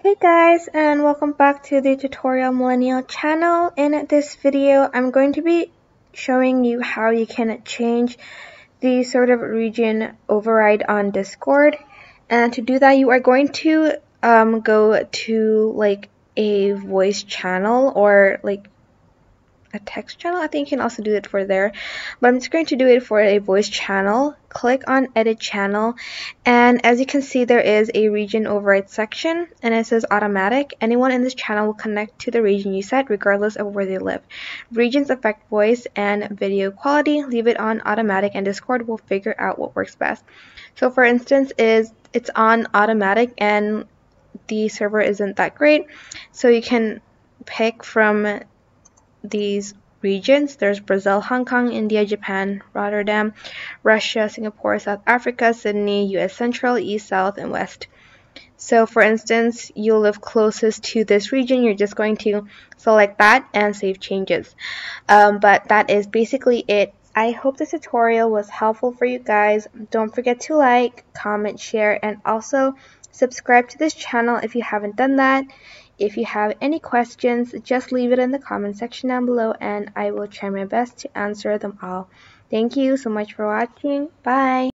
Hey guys and welcome back to the Tutorial Millennial channel. In this video I'm going to be showing you how you can change the sort of region override on Discord and to do that you are going to um, go to like a voice channel or like a text channel. I think you can also do it for there, but I'm just going to do it for a voice channel. Click on edit channel and as you can see there is a region override section and it says automatic. Anyone in this channel will connect to the region you set regardless of where they live. Regions affect voice and video quality. Leave it on automatic and Discord will figure out what works best. So for instance is it's on automatic and the server isn't that great so you can pick from these regions. There's Brazil, Hong Kong, India, Japan, Rotterdam, Russia, Singapore, South Africa, Sydney, US Central, East, South, and West. So for instance, you live closest to this region, you're just going to select that and save changes. Um, but that is basically it. I hope this tutorial was helpful for you guys. Don't forget to like, comment, share, and also subscribe to this channel if you haven't done that. If you have any questions, just leave it in the comment section down below and I will try my best to answer them all. Thank you so much for watching. Bye!